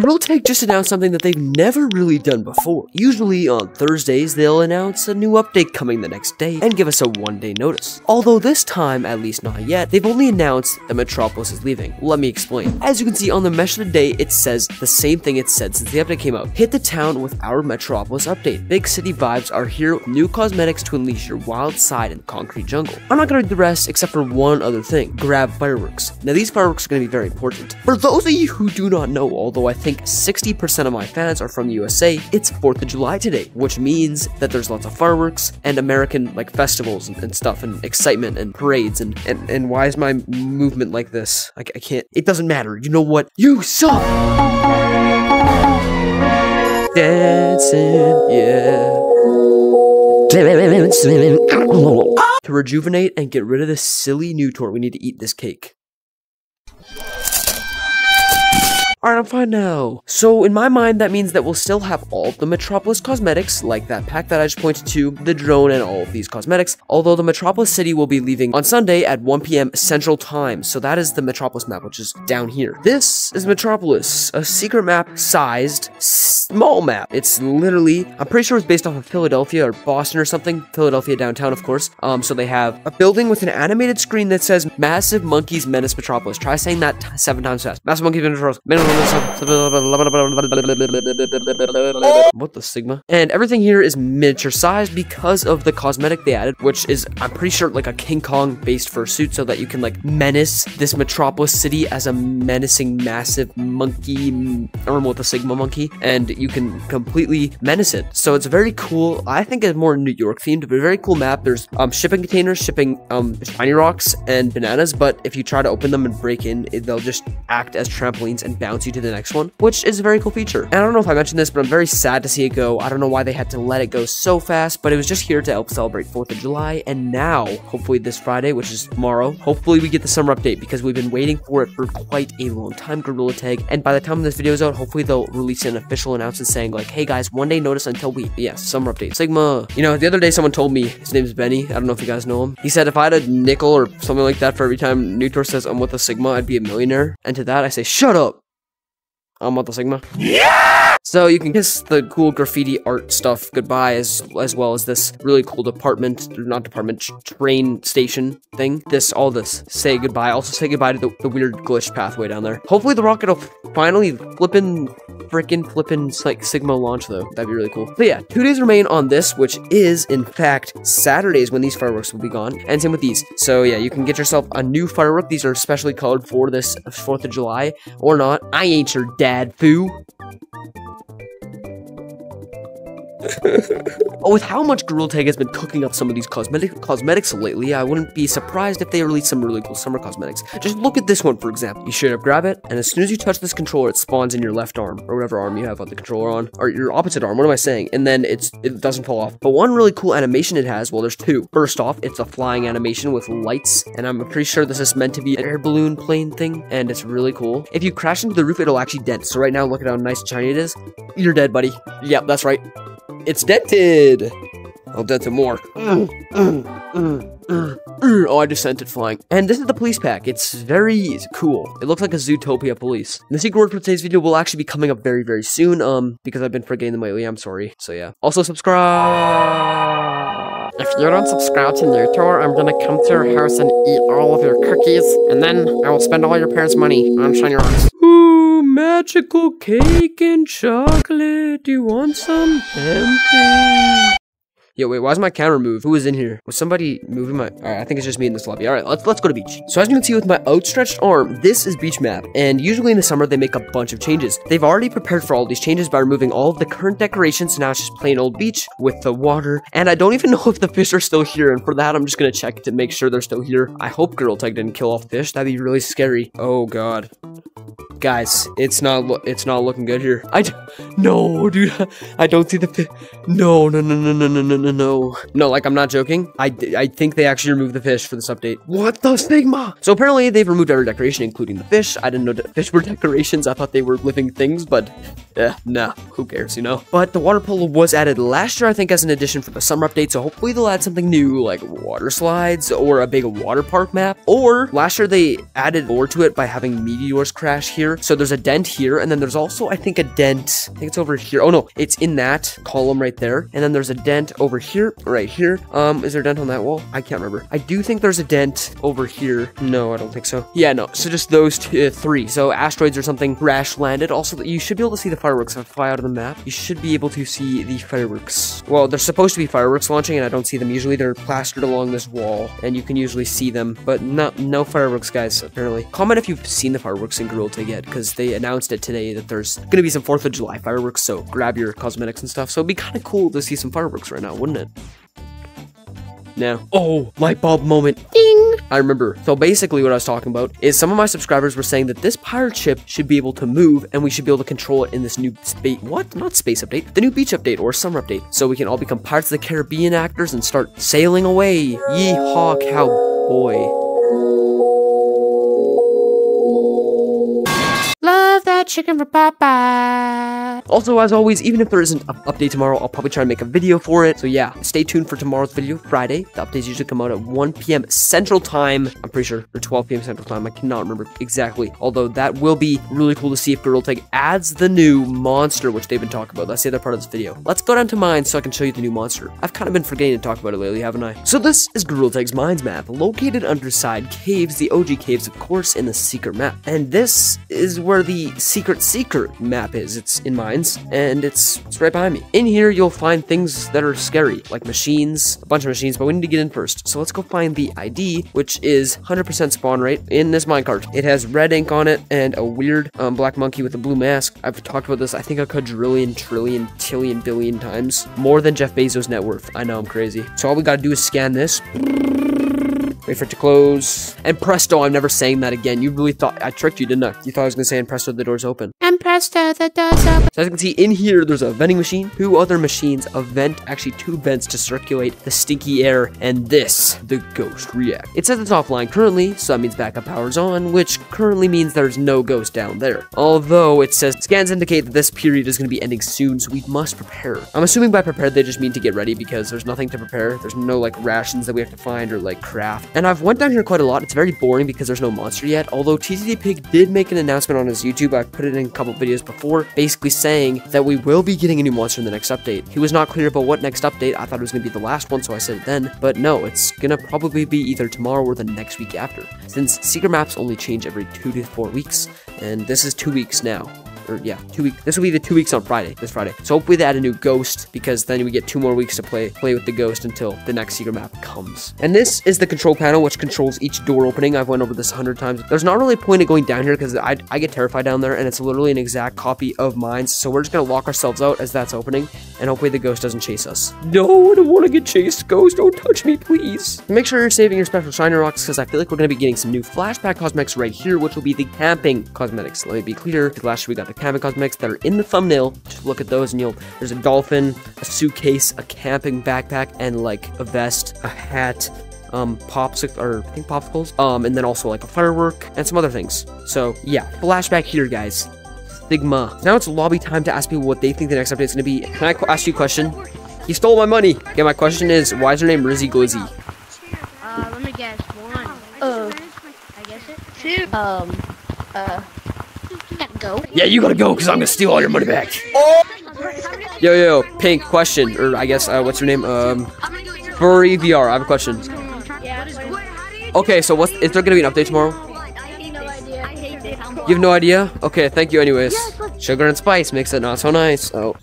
Realtek just announced something that they've never really done before. Usually on Thursdays, they'll announce a new update coming the next day and give us a one day notice. Although this time, at least not yet, they've only announced that Metropolis is leaving. Let me explain. As you can see on the mesh of the day, it says the same thing it said since the update came out. Hit the town with our Metropolis update. Big city vibes are here, new cosmetics to unleash your wild side in the concrete jungle. I'm not gonna read the rest except for one other thing. Grab fireworks. Now these fireworks are gonna be very important. For those of you who do not know, although I think 60% of my fans are from the USA, it's 4th of July today, which means that there's lots of fireworks and American like festivals and, and stuff and excitement and parades and, and, and why is my movement like this? I, I can't, it doesn't matter. You know what? You suck! Dancing, yeah. To rejuvenate and get rid of this silly new tour, we need to eat this cake. I'm fine now. So, in my mind, that means that we'll still have all the Metropolis cosmetics, like that pack that I just pointed to, the drone, and all of these cosmetics, although the Metropolis City will be leaving on Sunday at 1 p.m. Central Time, so that is the Metropolis map, which is down here. This is Metropolis, a secret map sized small map. It's literally, I'm pretty sure it's based off of Philadelphia or Boston or something. Philadelphia downtown, of course. Um, so they have a building with an animated screen that says Massive Monkeys Menace Metropolis. Try saying that seven times fast. Massive Monkeys Menace Metropolis. What the sigma? And everything here is miniature size because of the cosmetic they added, which is, I'm pretty sure, like a King Kong based fursuit so that you can like menace this metropolis city as a menacing massive monkey, or with a sigma monkey, and you can completely menace it. So it's very cool. I think it's more New York themed, but a very cool map. There's um, shipping containers, shipping um, shiny rocks and bananas, but if you try to open them and break in, they'll just act as trampolines and bounce you to the next one, which is a very cool feature. And I don't know if I mentioned this, but I'm very sad to see it go. I don't know why they had to let it go so fast, but it was just here to help celebrate 4th of July. And now, hopefully this Friday, which is tomorrow, hopefully we get the summer update because we've been waiting for it for quite a long time, Gorilla Tag. And by the time this video is out, hopefully they'll release an official announcement saying like, hey guys, one day notice until we, yes, summer update. Sigma. You know, the other day someone told me, his name is Benny. I don't know if you guys know him. He said if I had a nickel or something like that for every time Neutor says I'm with a Sigma, I'd be a millionaire. And to that I say, shut up. I'm the Sigma. Yeah! So you can kiss the cool graffiti art stuff goodbye as as well as this really cool department, not department, train station thing. This, all this, say goodbye. Also say goodbye to the, the weird glitch pathway down there. Hopefully the rocket will finally flippin' freaking flippin' like Sigma launch though. That'd be really cool. But yeah, two days remain on this, which is in fact Saturdays when these fireworks will be gone. And same with these. So yeah, you can get yourself a new firework. These are specially colored for this uh, 4th of July or not. I ain't your dad, foo. Thank you oh, with how much Gorilla Tag has been cooking up some of these cosmetic cosmetics lately, I wouldn't be surprised if they release some really cool summer cosmetics. Just look at this one, for example. You straight up grab it, and as soon as you touch this controller, it spawns in your left arm, or whatever arm you have on the controller on, or your opposite arm, what am I saying? And then it's it doesn't fall off. But one really cool animation it has, well, there's two. First off, it's a flying animation with lights, and I'm pretty sure this is meant to be an air balloon plane thing, and it's really cool. If you crash into the roof, it'll actually dent. So right now, look at how nice and shiny it is. You're dead, buddy. Yep, that's right. It's dented! I'll dent it more. oh, I just sent it flying. And this is the police pack. It's very cool. It looks like a Zootopia police. The secret word for today's video will actually be coming up very, very soon, um, because I've been forgetting them lately. I'm sorry. So yeah. Also, subscribe! If you don't subscribe to Neutor, I'm gonna come to your house and eat all of your cookies, and then I will spend all your parents' money on shiny rocks. Magical cake and chocolate. Do you want some? Empty. Yo, wait, why is my camera move? Who was in here? Was somebody moving my... Alright, I think it's just me in this lobby. Alright, let's let's go to beach. So as you can see with my outstretched arm, this is beach map. And usually in the summer, they make a bunch of changes. They've already prepared for all these changes by removing all of the current decorations. Now it's just plain old beach with the water. And I don't even know if the fish are still here. And for that, I'm just gonna check to make sure they're still here. I hope Gorilla Tag didn't kill off fish. That'd be really scary. Oh, God. Guys, it's not it's not looking good here. I no, dude, I don't see the fish. No, no, no, no, no, no, no, no, no. No, like I'm not joking. I I think they actually removed the fish for this update. What the stigma? So apparently they've removed every decoration, including the fish. I didn't know that fish were decorations. I thought they were living things, but Yeah, nah, who cares, you know? But the water polo was added last year, I think, as an addition for the summer update, so hopefully they'll add something new, like water slides or a big water park map. Or last year they added more to it by having meteors crash here. So there's a dent here, and then there's also, I think, a dent. I think it's over here. Oh no, it's in that column right there. And then there's a dent over here, right here. Um, is there a dent on that wall? I can't remember. I do think there's a dent over here. No, I don't think so. Yeah, no. So just those two, uh, three. So asteroids or something crash landed. Also, you should be able to see the fireworks if I fly out of the map. You should be able to see the fireworks. Well, they're supposed to be fireworks launching, and I don't see them. Usually they're plastered along this wall, and you can usually see them, but not no fireworks, guys. Apparently, comment if you've seen the fireworks in Gorilla Tag because they announced it today that there's gonna be some Fourth of July fireworks. So grab your cosmetics and stuff. So it'd be kind of cool to see some fireworks right now, wouldn't it? Now, oh, light bulb moment. Ding! I remember. So basically what I was talking about is some of my subscribers were saying that this pirate ship should be able to move and we should be able to control it in this new space, what? Not space update, the new beach update or summer update. So we can all become Pirates of the Caribbean actors and start sailing away. Yeehaw, cowboy. Chicken for Popeye. Also, as always, even if there isn't an update tomorrow, I'll probably try and make a video for it. So yeah, stay tuned for tomorrow's video, Friday. The updates usually come out at 1 p.m. Central Time. I'm pretty sure, or 12 p.m. Central Time. I cannot remember exactly. Although that will be really cool to see if Tag adds the new monster, which they've been talking about. Let's say they're part of this video. Let's go down to mine so I can show you the new monster. I've kind of been forgetting to talk about it lately, haven't I? So this is Gorilla Tag's mines map, located underside caves, the OG caves, of course, in the secret map. And this is where the secret secret map is. It's in mines, and it's, it's right behind me. In here, you'll find things that are scary, like machines, a bunch of machines, but we need to get in first. So let's go find the ID, which is 100% spawn rate in this minecart. It has red ink on it and a weird um, black monkey with a blue mask. I've talked about this, I think a quadrillion, trillion, tillion, billion times. More than Jeff Bezos' net worth. I know I'm crazy. So all we gotta do is scan this. Wait for it to close. And presto, I'm never saying that again. You really thought I tricked you, didn't I? You thought I was gonna say and presto, the door's open. Open. So as you can see in here, there's a vending machine, two other machines, a vent, actually two vents to circulate the stinky air, and this, the ghost react. It says it's offline currently, so that means backup power's on, which currently means there's no ghost down there. Although it says scans indicate that this period is going to be ending soon, so we must prepare. I'm assuming by prepared they just mean to get ready because there's nothing to prepare. There's no like rations that we have to find or like craft. And I've went down here quite a lot. It's very boring because there's no monster yet. Although TTD Pig did make an announcement on his YouTube. I put it in a couple videos before, basically saying that we will be getting a new monster in the next update. He was not clear about what next update. I thought it was going to be the last one, so I said it then. But no, it's going to probably be either tomorrow or the next week after. Since secret maps only change every two to four weeks, and this is two weeks now or yeah, two weeks. This will be the two weeks on Friday, this Friday. So hopefully they add a new ghost because then we get two more weeks to play play with the ghost until the next secret map comes. And this is the control panel which controls each door opening. I've went over this a hundred times. There's not really a point of going down here because I, I get terrified down there and it's literally an exact copy of mine. So we're just gonna lock ourselves out as that's opening and hopefully the ghost doesn't chase us. No, I don't want to get chased. Ghost, don't touch me, please. Make sure you're saving your special shiny rocks because I feel like we're gonna be getting some new flashback cosmetics right here, which will be the camping cosmetics. Let me be clear. Last year we got the camping cosmetics that are in the thumbnail. Just look at those and you'll there's a dolphin, a suitcase, a camping backpack, and like a vest, a hat, um, popsicle, or I think popsicles, um, and then also like a firework and some other things. So yeah, flashback here, guys. Sigma. Now it's lobby time to ask people what they think the next update is going to be. Can I ask you a question? He stole my money. Okay, my question is, why is her name Rizzy Glizzy? Uh, let me guess. One. Uh, I guess it. Two. um, uh, Gotta go. Yeah, you gotta go, because I'm gonna steal all your money back. Yo, yo, yo, Pink, question, or I guess, uh, what's your name? Um, Furry VR, I have a question. Okay, so what's, is there gonna be an update tomorrow? You have no idea? Okay, thank you anyways. Sugar and spice makes it not so nice. Oh.